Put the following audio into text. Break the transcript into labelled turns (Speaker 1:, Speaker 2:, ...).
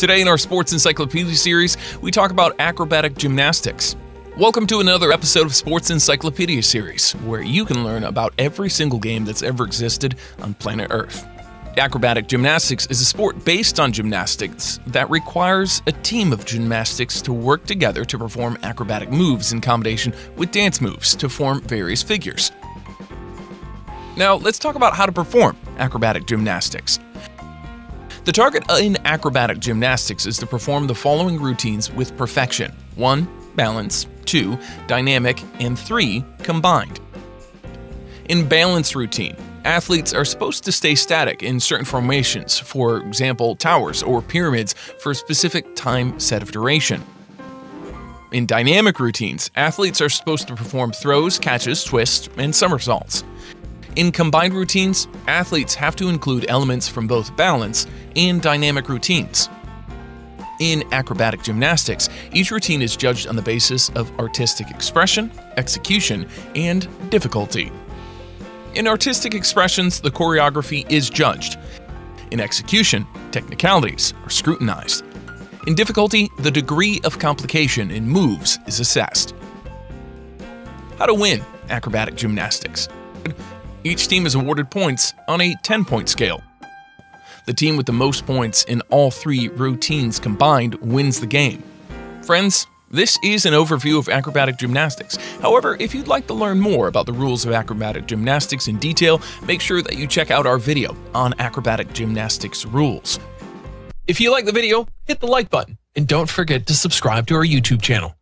Speaker 1: Today in our Sports Encyclopedia series, we talk about acrobatic gymnastics. Welcome to another episode of Sports Encyclopedia series, where you can learn about every single game that's ever existed on planet Earth. Acrobatic gymnastics is a sport based on gymnastics that requires a team of gymnastics to work together to perform acrobatic moves in combination with dance moves to form various figures. Now, let's talk about how to perform acrobatic gymnastics. The target in acrobatic gymnastics is to perform the following routines with perfection 1. Balance, 2. Dynamic, and 3. Combined. In balance routine, athletes are supposed to stay static in certain formations, for example, towers or pyramids, for a specific time set of duration. In dynamic routines, athletes are supposed to perform throws, catches, twists, and somersaults. In combined routines, athletes have to include elements from both balance and dynamic routines. In acrobatic gymnastics, each routine is judged on the basis of artistic expression, execution, and difficulty. In artistic expressions, the choreography is judged. In execution, technicalities are scrutinized. In difficulty, the degree of complication in moves is assessed. How to win acrobatic gymnastics. Each team is awarded points on a 10 point scale. The team with the most points in all three routines combined wins the game. Friends, this is an overview of acrobatic gymnastics. However, if you'd like to learn more about the rules of acrobatic gymnastics in detail, make sure that you check out our video on acrobatic gymnastics rules. If you like the video, hit the like button and don't forget to subscribe to our YouTube channel.